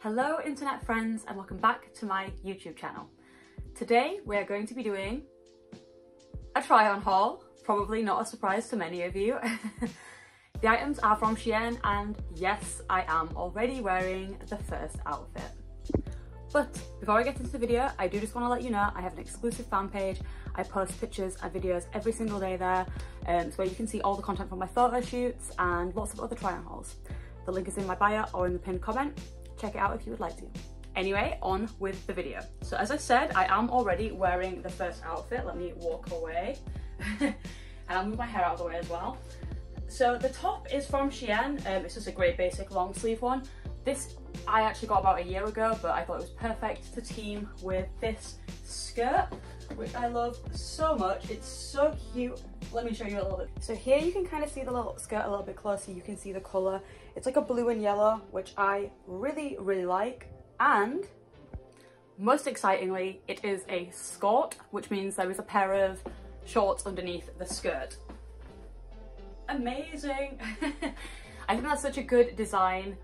Hello internet friends and welcome back to my YouTube channel. Today we are going to be doing a try on haul, probably not a surprise to many of you. the items are from Shein and yes I am already wearing the first outfit. But before I get into the video, I do just want to let you know I have an exclusive fan page. I post pictures and videos every single day there, um, so where you can see all the content from my photo shoots and lots of other try on hauls. The link is in my bio or in the pinned comment. Check it out if you would like to. Anyway, on with the video. So as I said, I am already wearing the first outfit. Let me walk away. and I'll move my hair out of the way as well. So the top is from Shein. Um, it's just a great basic long sleeve one. This I actually got about a year ago, but I thought it was perfect to team with this skirt, which I love so much. It's so cute. Let me show you a little bit. So here you can kind of see the little skirt a little bit closer. You can see the color. It's like a blue and yellow, which I really, really like. And most excitingly, it is a skirt, which means there is a pair of shorts underneath the skirt. Amazing. I think that's such a good design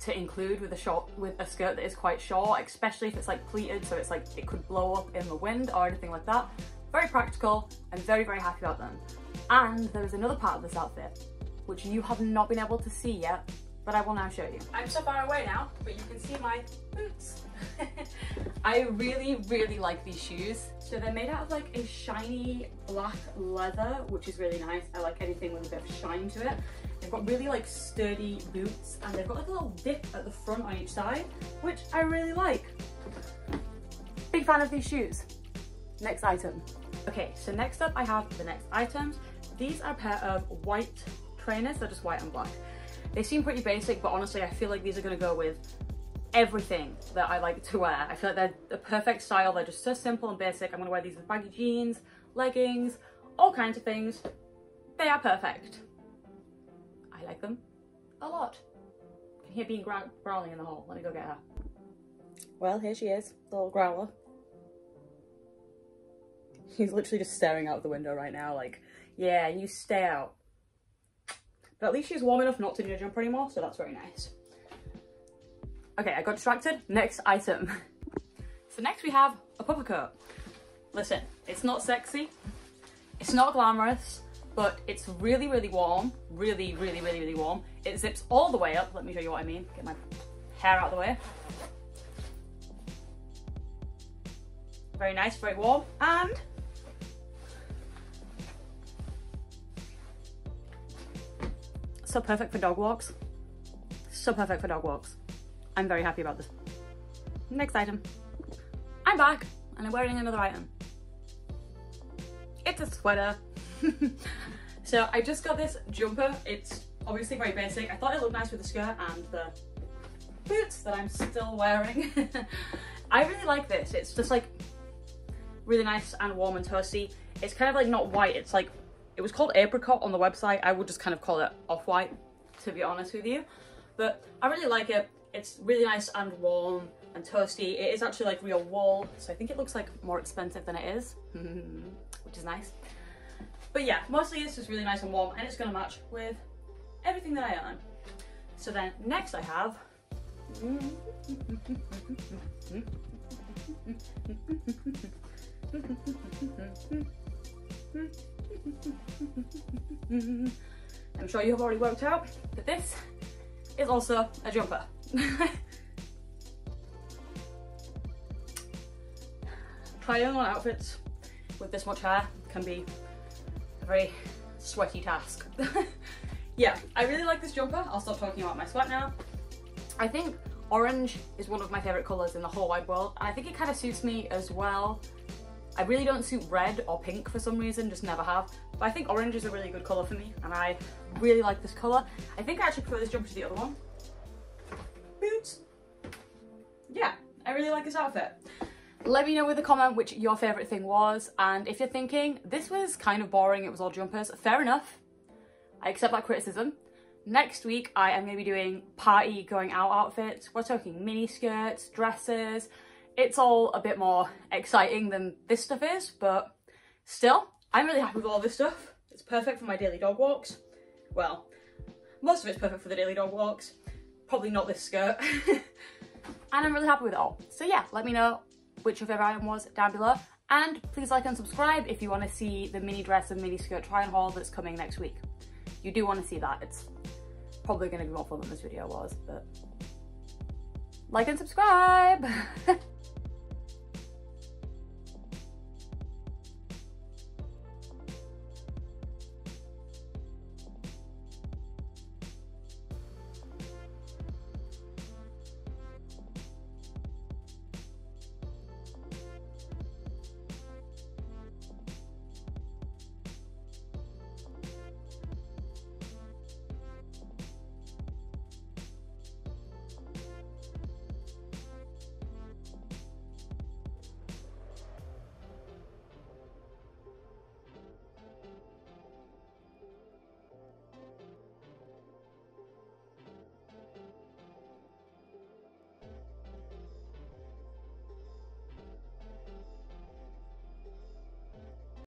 to include with a short with a skirt that is quite short, especially if it's like pleated, so it's like it could blow up in the wind or anything like that. Very practical. I'm very, very happy about them. And there is another part of this outfit, which you have not been able to see yet, but I will now show you. I'm so far away now, but you can see my boots. I really, really like these shoes. So they're made out of like a shiny black leather, which is really nice. I like anything with a bit of shine to it. They've got really like sturdy boots and they've got like a little dip at the front on each side, which I really like. Big fan of these shoes. Next item. Okay, so next up I have the next items. These are a pair of white trainers, they're just white and black. They seem pretty basic, but honestly I feel like these are gonna go with everything that I like to wear. I feel like they're the perfect style, they're just so simple and basic. I'm gonna wear these with baggy jeans, leggings, all kinds of things. They are perfect. I like them a lot. I can hear Bean growling in the hall. Let me go get her. Well, here she is, the little growler. He's literally just staring out the window right now like, yeah, you stay out. But at least she's warm enough not to need a jumper anymore, so that's very nice. Okay, I got distracted. Next item. so next we have a puffer coat. Listen, it's not sexy, it's not glamorous, but it's really, really warm. Really, really, really, really warm. It zips all the way up. Let me show you what I mean. Get my hair out of the way. Very nice, very warm. And so perfect for dog walks. So perfect for dog walks. I'm very happy about this. Next item. I'm back and I'm wearing another item. It's a sweater. so I just got this jumper. It's obviously very basic. I thought it looked nice with the skirt and the boots that I'm still wearing. I really like this. It's just like really nice and warm and toasty. It's kind of like not white. It's like, it was called apricot on the website. I would just kind of call it off-white, to be honest with you. But I really like it. It's really nice and warm and toasty. It is actually like real wool, so I think it looks like more expensive than it is, which is nice. But yeah, mostly it's just really nice and warm and it's gonna match with everything that I own. So then next I have I'm sure you have already worked out that this is also a jumper. Trying on outfits with this much hair can be very sweaty task. yeah, I really like this jumper. I'll stop talking about my sweat now. I think orange is one of my favorite colors in the whole wide world. And I think it kind of suits me as well. I really don't suit red or pink for some reason, just never have. But I think orange is a really good color for me and I really like this color. I think I actually prefer this jumper to the other one. Boots. Yeah, I really like this outfit. Let me know with a comment which your favourite thing was and if you're thinking this was kind of boring, it was all jumpers, fair enough. I accept that criticism. Next week I am going to be doing party going out outfits. We're talking mini skirts, dresses. It's all a bit more exciting than this stuff is but still I'm really happy with all this stuff. It's perfect for my daily dog walks. Well, most of it's perfect for the daily dog walks. Probably not this skirt. and I'm really happy with it all. So yeah, let me know which your favourite item was down below. And please like and subscribe if you want to see the mini dress and mini skirt try on haul that's coming next week. You do want to see that. It's probably going to be more fun than this video was, but like and subscribe.